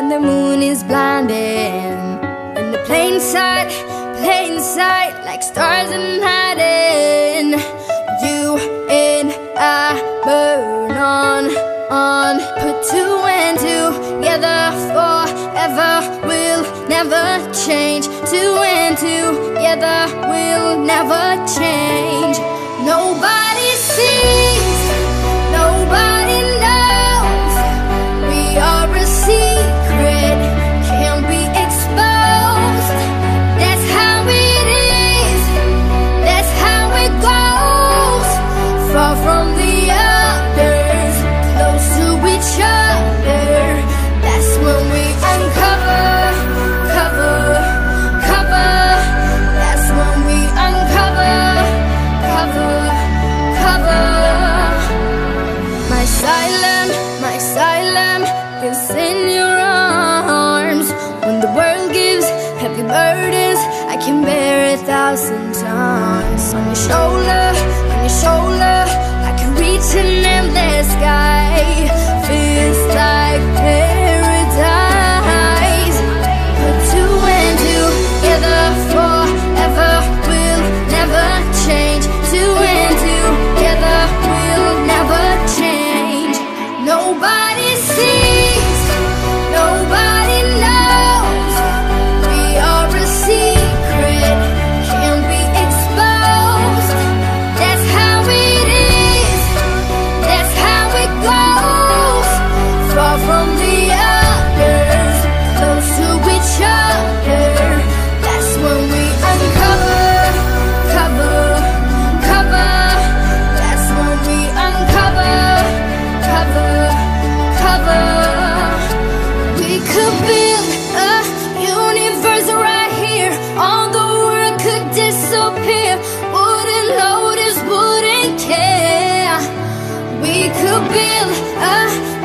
When the moon is blinding. In the plain sight, plain sight, like stars in hiding. You and I burn on, on. Put two and two together forever. We'll never change. Two and two together. We'll never change. Thousand times. On your shoulder, could build a universe right here. All the world could disappear. Wouldn't notice, wouldn't care. We could build a